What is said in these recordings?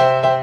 Bye.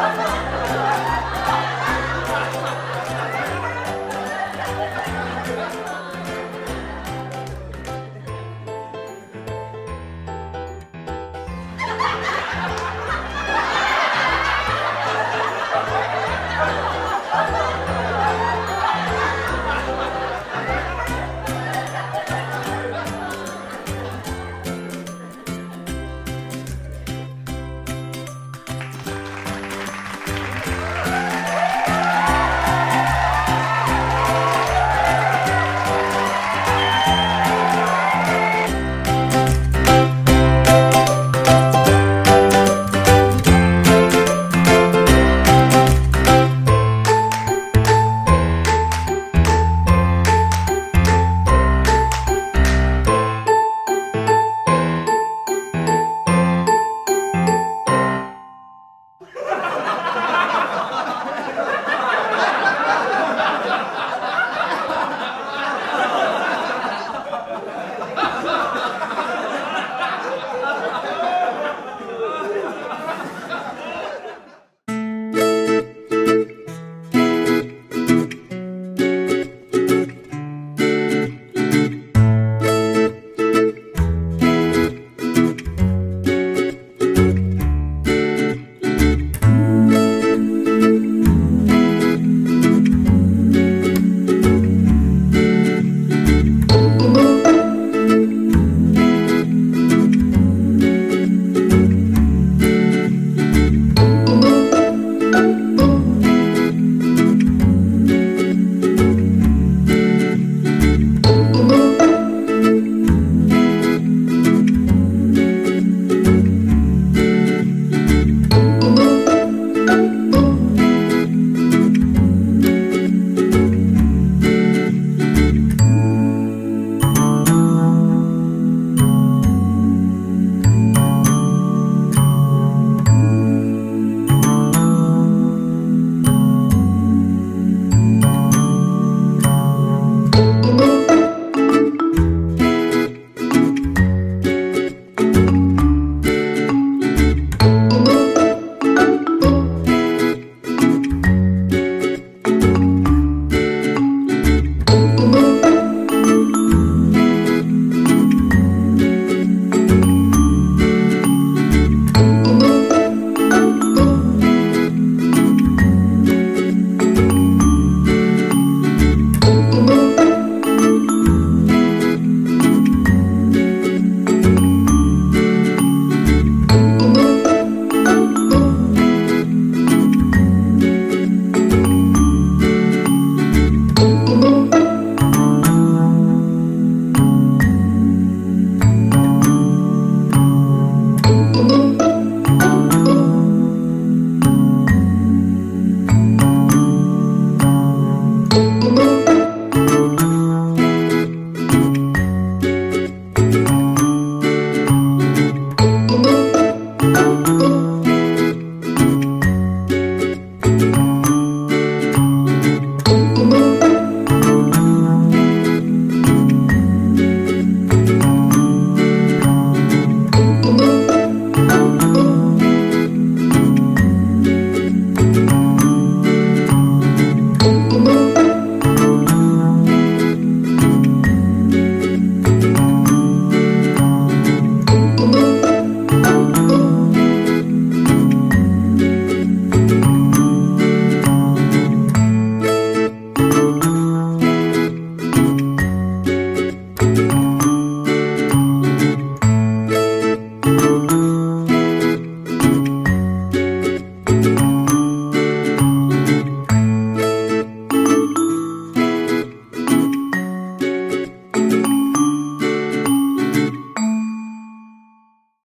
감사합니다.